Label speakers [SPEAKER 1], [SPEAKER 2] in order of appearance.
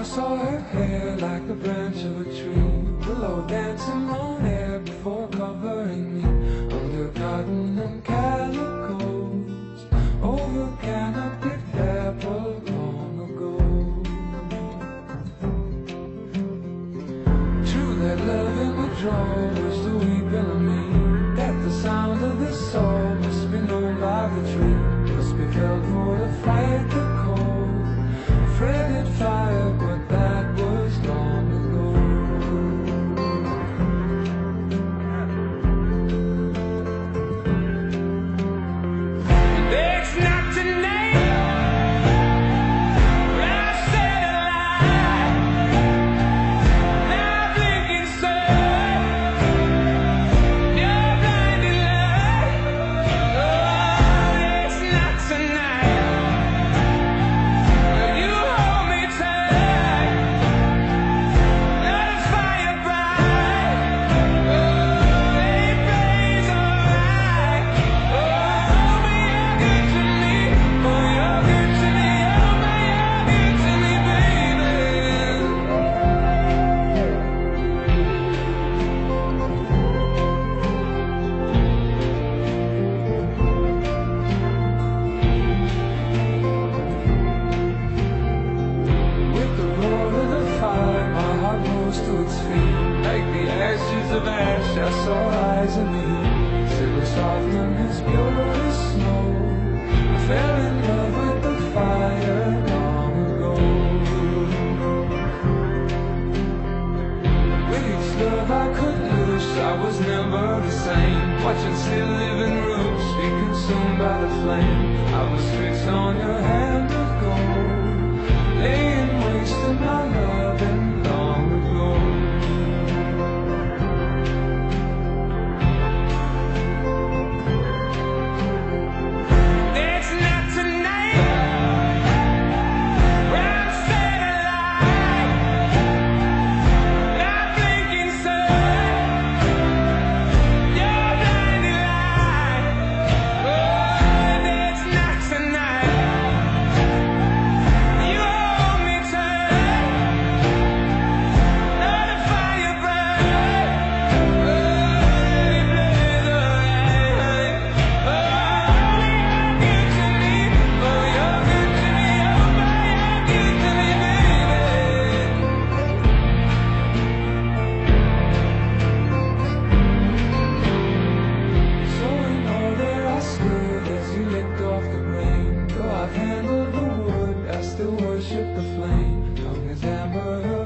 [SPEAKER 1] I saw her hair like the branch of a tree. Willow dancing on air before covering me. Under cotton and calicoes Over canopy pebble long ago. True that love in withdrawal was the weeping of me. Ashes of ash, I saw eyes in me. Silver softened as pure as snow. I fell in love with the fire long ago. With each love I could lose, I was never the same. Watching still living roofs be consumed by the flame. I was fixed on your hand I still worship the flame, long as ever.